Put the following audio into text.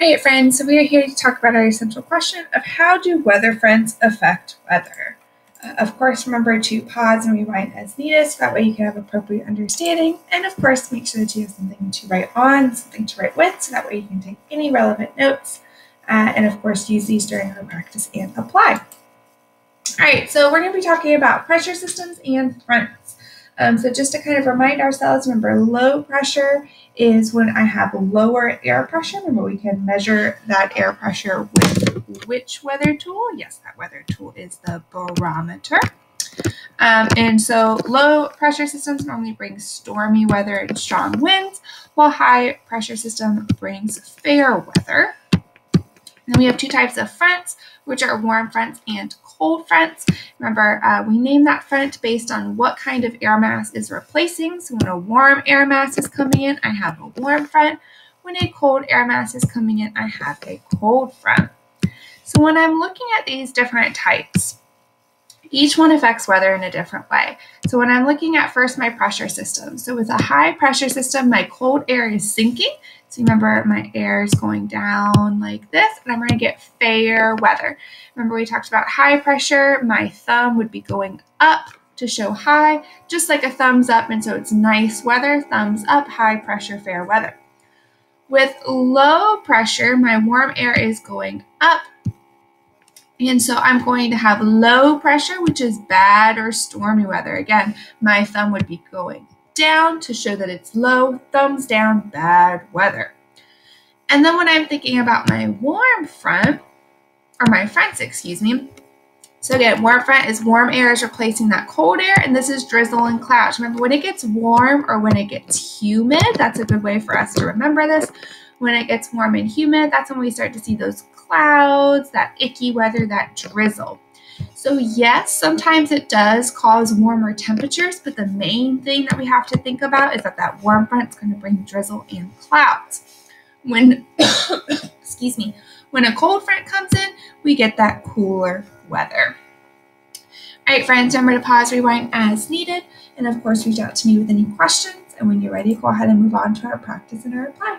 Hey friends, so we are here to talk about our essential question of how do weather fronts affect weather? Uh, of course, remember to pause and rewind as needed so that way you can have appropriate understanding. And of course, make sure that you have something to write on, something to write with, so that way you can take any relevant notes. Uh, and of course, use these during our practice and apply. All right, so we're going to be talking about pressure systems and fronts. Um, so just to kind of remind ourselves, remember low pressure is when I have lower air pressure. Remember we can measure that air pressure with which weather tool? Yes, that weather tool is the barometer. Um, and so low pressure systems normally bring stormy weather and strong winds, while high pressure system brings fair weather. Then we have two types of fronts, which are warm fronts and cold fronts. Remember, uh, we name that front based on what kind of air mass is replacing. So when a warm air mass is coming in, I have a warm front. When a cold air mass is coming in, I have a cold front. So when I'm looking at these different types, each one affects weather in a different way. So when I'm looking at first my pressure system, so with a high pressure system, my cold air is sinking. So remember my air is going down like this and I'm going to get fair weather. Remember we talked about high pressure, my thumb would be going up to show high, just like a thumbs up. And so it's nice weather, thumbs up, high pressure, fair weather. With low pressure, my warm air is going up and so I'm going to have low pressure, which is bad or stormy weather. Again, my thumb would be going down to show that it's low, thumbs down, bad weather. And then when I'm thinking about my warm front, or my fronts, excuse me, so again, warm front is warm air is replacing that cold air, and this is drizzle and clouds. Remember, when it gets warm or when it gets humid, that's a good way for us to remember this. When it gets warm and humid, that's when we start to see those clouds, that icky weather, that drizzle. So, yes, sometimes it does cause warmer temperatures, but the main thing that we have to think about is that that warm front is going to bring drizzle and clouds. When, excuse me, when a cold front comes in, we get that cooler weather. All right, friends, remember to pause, rewind as needed, and of course, reach out to me with any questions. And when you're ready, go ahead and move on to our practice and our reply.